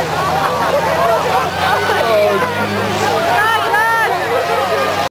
Good.